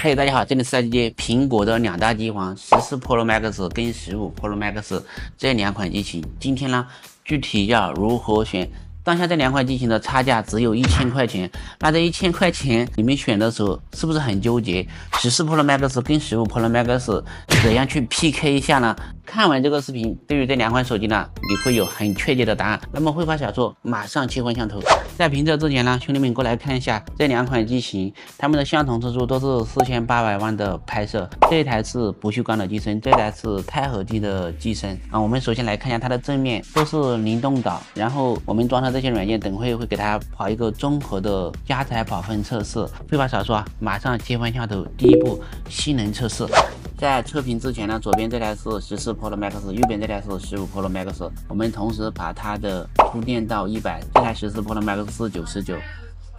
嘿，大家好，这里是爱迪苹果的两大机皇，十四 Pro Max 跟十五 Pro Max 这两款机型，今天呢，具体要如何选？当下这两款机型的差价只有一千块钱，那这一千块钱你们选的时候是不是很纠结？十四 Pro Max 跟十五 Pro Max 怎样去 PK 一下呢？看完这个视频，对于这两款手机呢，你会有很确切的答案。那么绘画小说马上切换镜头，在评测之前呢，兄弟们过来看一下这两款机型，它们的相同之处都是四千八百万的拍摄，这一台是不锈钢的机身，这台是钛合金的机身啊。我们首先来看一下它的正面都是灵动岛，然后我们装上这些软件，等会会给它跑一个综合的加载跑分测试。废话少说，马上切换镜头，第一步性能测试。在测评之前呢，左边这台是十四 Pro Max，右边这台是十五 Pro Max。我们同时把它的充电到一百，这台十四 Pro Max 是九十九。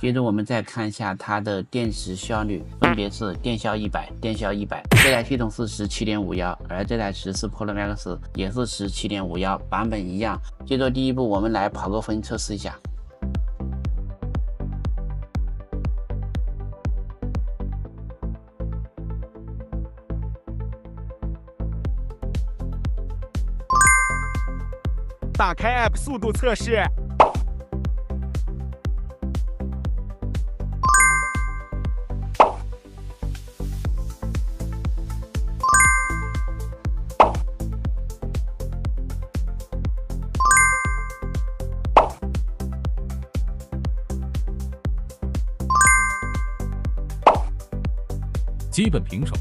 接着我们再看一下它的电池效率，分别是电效一百，电效一百。这台系统是十七点五幺，而这台十四 Pro Max 也是十七点五幺，版本一样。接着第一步，我们来跑个分测试一下。打开 App 速度测试。基本平手。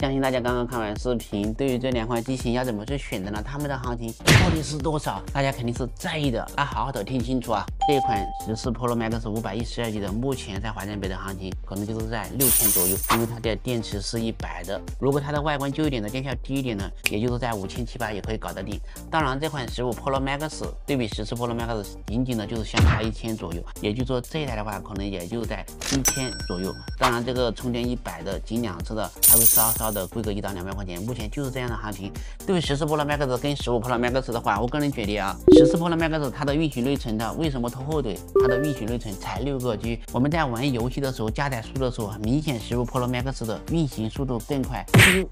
相信大家刚刚看完视频，对于这两款机型要怎么去选择呢？它们的行情到底是多少？大家肯定是在意的。那好好的听清楚啊！这款十四 Pro Max 五百一十二 G 的，目前在华强北的行情可能就是在六千左右，因为它的电池是一百的。如果它的外观旧一点的，电效低一点呢，也就是在五千七百也可以搞得定。当然，这款十五 Pro Max 对比十四 Pro Max 仅仅的就是相差一千左右，也就是说这一台的话，可能也就在一千左右。当然，这个充电一百的仅两次的，还会稍稍。的规格一到两百块钱，目前就是这样的行情。对于十四 Pro Max 跟十五 Pro Max 的话，我个人觉得啊，十四 Pro Max 它的运行内存的为什么拖后腿？它的运行内存才六个 G。我们在玩游戏的时候，加载速度的时候，明显十五 Pro Max 的运行速度更快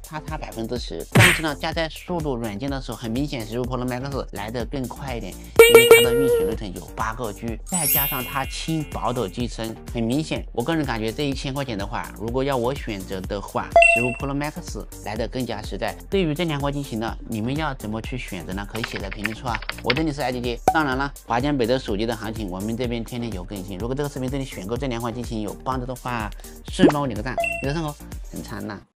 它差百分之十。但是呢，加载速度软件的时候，很明显十五 Pro Max 来的更快一点，因为它的运行内存有八个 G，再加上它轻薄的机身，很明显，我个人感觉这一千块钱的话，如果要我选择的话，十五 Pro Max X 来的更加实在。对于这两款机型呢，你们要怎么去选择呢？可以写在评论处啊。我这里是 IDJ，当然了，华强北的手机的行情，我们这边天天有更新。如果这个视频对你选购这两款机型有帮助的话，顺便帮我点个赞，你的生活，很灿烂。